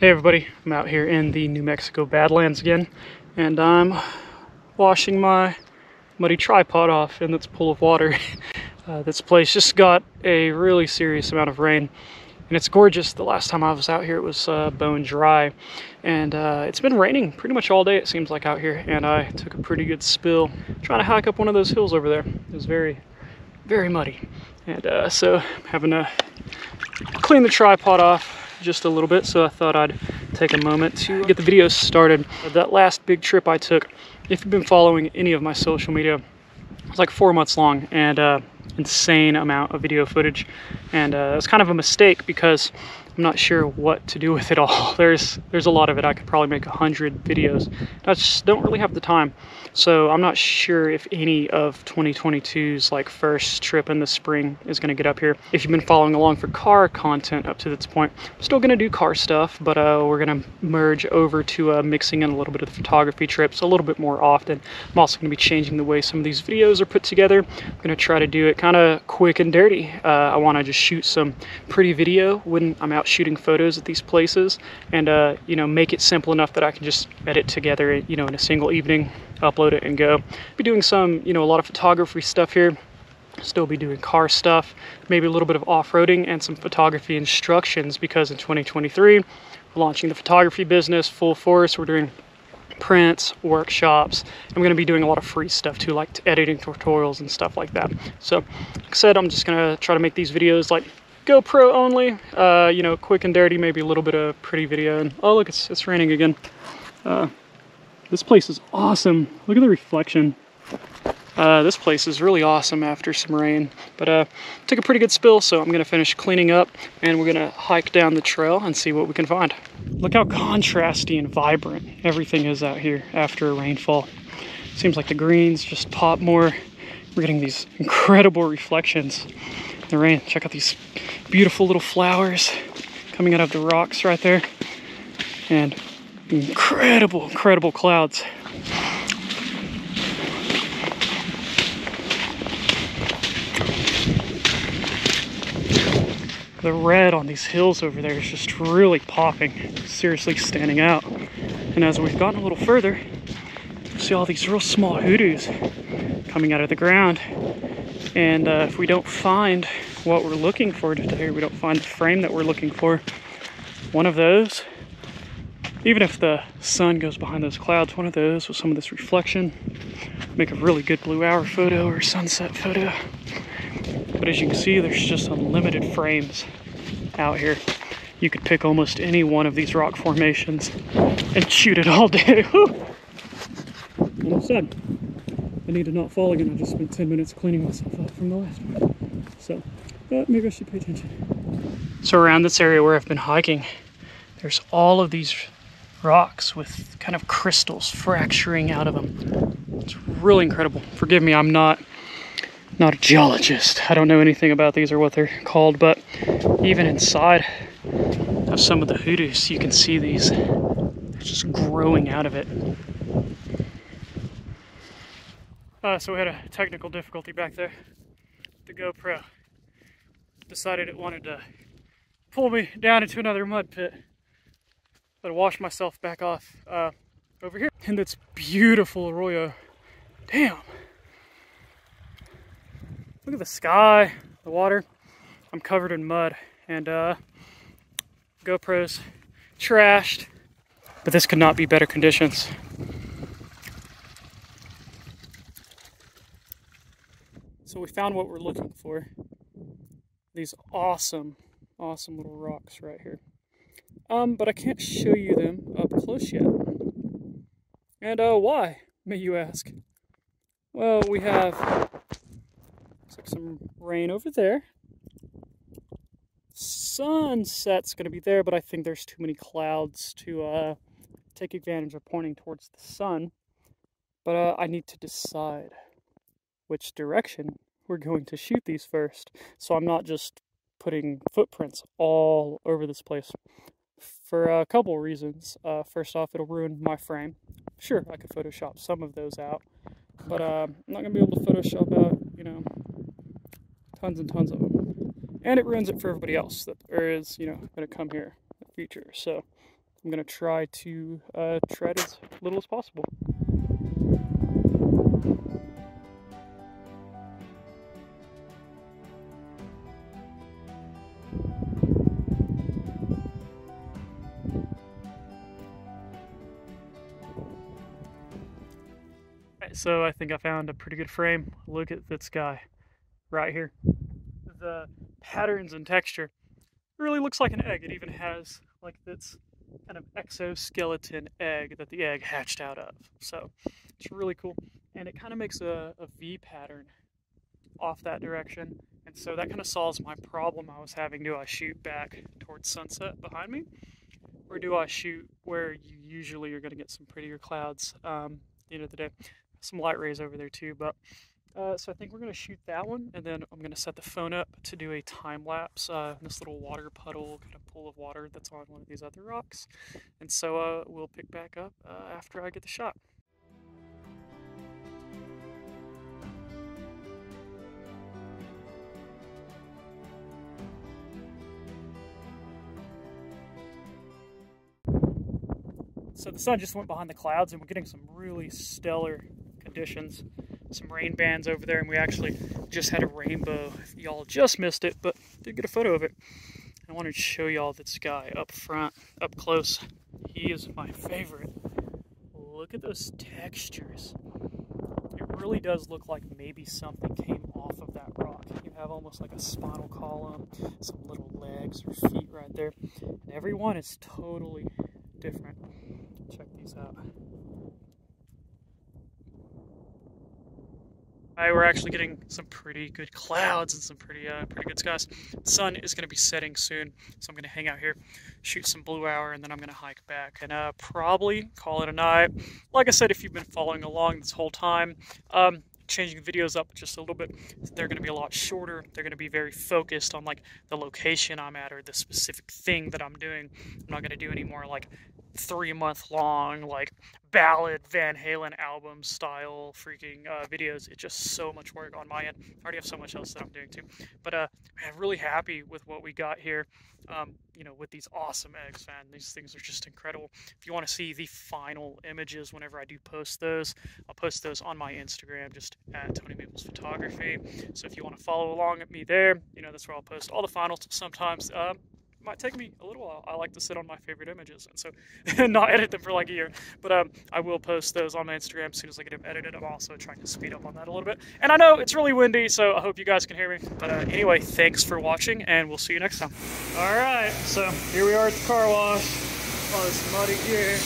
Hey everybody, I'm out here in the New Mexico Badlands again, and I'm washing my muddy tripod off in this pool of water. Uh, this place just got a really serious amount of rain, and it's gorgeous. The last time I was out here, it was uh, bone dry, and uh, it's been raining pretty much all day, it seems like, out here, and I took a pretty good spill trying to hike up one of those hills over there. It was very, very muddy, and uh, so I'm having to clean the tripod off just a little bit, so I thought I'd take a moment to get the video started. That last big trip I took, if you've been following any of my social media, it was like four months long and uh, insane amount of video footage. And uh, it was kind of a mistake because I'm not sure what to do with it all. There's there's a lot of it. I could probably make a hundred videos. I just don't really have the time. So I'm not sure if any of 2022's like first trip in the spring is going to get up here. If you've been following along for car content up to this point, I'm still going to do car stuff, but uh, we're going to merge over to uh, mixing in a little bit of the photography trips a little bit more often. I'm also going to be changing the way some of these videos are put together. I'm going to try to do it kind of quick and dirty. Uh, I want to just shoot some pretty video when I'm out shooting photos at these places and, uh, you know, make it simple enough that I can just edit together, you know, in a single evening upload it and go. Be doing some, you know, a lot of photography stuff here. Still be doing car stuff, maybe a little bit of off-roading and some photography instructions because in 2023, we're launching the photography business full force. We're doing prints, workshops. I'm going to be doing a lot of free stuff too, like editing tutorials and stuff like that. So, like I said, I'm just going to try to make these videos like GoPro only, uh, you know, quick and dirty, maybe a little bit of pretty video. And oh, look, it's, it's raining again. Uh, this place is awesome. Look at the reflection. Uh, this place is really awesome after some rain. But uh, took a pretty good spill, so I'm to finish cleaning up and we're to hike down the trail and see what we can find. Look how contrasty and vibrant everything is out here after a rainfall. Seems like the greens just pop more. We're getting these incredible reflections the rain. Check out these beautiful little flowers coming out of the rocks right there. And incredible, incredible clouds. The red on these hills over there is just really popping, seriously standing out. And as we've gotten a little further, see all these real small hoodoos coming out of the ground. And uh, if we don't find what we're looking for today, we don't find the frame that we're looking for, one of those even if the sun goes behind those clouds, one of those with some of this reflection, make a really good blue hour photo or sunset photo. But as you can see, there's just unlimited frames out here. You could pick almost any one of these rock formations and shoot it all day. Almost done. I need to not fall again. I just spent 10 minutes cleaning myself up from the last. So, maybe I should pay attention. So around this area where I've been hiking, there's all of these rocks with kind of crystals fracturing out of them. It's really incredible. Forgive me, I'm not not a geologist. I don't know anything about these or what they're called, but even inside of some of the hoodoos, you can see these just growing out of it. Uh, so we had a technical difficulty back there. GoPro decided it wanted to pull me down into another mud pit. I washed myself back off uh, over here. And it's beautiful Arroyo. Damn. Look at the sky, the water. I'm covered in mud and uh, GoPro's trashed. But this could not be better conditions. So we found what we're looking for. These awesome, awesome little rocks right here. Um, but I can't show you them up close yet. And uh, why, may you ask? Well, we have like some rain over there. Sunset's going to be there, but I think there's too many clouds to uh, take advantage of pointing towards the sun. But uh, I need to decide which direction we're going to shoot these first. So I'm not just putting footprints all over this place for a couple reasons. Uh, first off, it'll ruin my frame. Sure, I could Photoshop some of those out, but uh, I'm not going to be able to Photoshop out, you know, tons and tons of them. And it ruins it for everybody else that is, you know, going to come here in the future. So I'm going to try to uh, tread as little as possible. So I think I found a pretty good frame. Look at this guy right here. The patterns and texture really looks like an egg. It even has like this kind of exoskeleton egg that the egg hatched out of. So it's really cool. And it kind of makes a, a V pattern off that direction. And so that kind of solves my problem I was having. Do I shoot back towards sunset behind me? Or do I shoot where usually you usually are going to get some prettier clouds um, at the end of the day? Some light rays over there too, but uh, so I think we're going to shoot that one, and then I'm going to set the phone up to do a time lapse uh, in this little water puddle, kind of pool of water that's on one of these other rocks. And so uh, we'll pick back up uh, after I get the shot. So the sun just went behind the clouds and we're getting some really stellar conditions some rain bands over there, and we actually just had a rainbow. Y'all just missed it, but did get a photo of it. I wanted to show y'all this guy up front, up close. He is my favorite. Look at those textures. It really does look like maybe something came off of that rock. You have almost like a spinal column, some little legs or feet right there. And every one is totally different. Check these out. We're actually getting some pretty good clouds and some pretty uh, pretty good skies. The sun is going to be setting soon, so I'm going to hang out here, shoot some blue hour, and then I'm going to hike back and uh, probably call it a night. Like I said, if you've been following along this whole time, um, changing videos up just a little bit. They're going to be a lot shorter. They're going to be very focused on like the location I'm at or the specific thing that I'm doing. I'm not going to do any more like three month long like ballad Van Halen album style freaking uh, videos. It's just so much work on my end. I already have so much else that I'm doing too. But uh, I'm really happy with what we got here. Um, you know, with these awesome eggs, man. These things are just incredible. If you want to see the final images whenever I do post those, I'll post those on my Instagram, just at Tony Maples Photography. So if you want to follow along with me there, you know, that's where I'll post all the finals. Sometimes um, might take me a little while. I like to sit on my favorite images and so not edit them for like a year. But um, I will post those on my Instagram as soon as I get them edited. I'm also trying to speed up on that a little bit. And I know it's really windy, so I hope you guys can hear me. But uh, anyway, thanks for watching, and we'll see you next time. All right, so here we are at the car wash. All this muddy gear.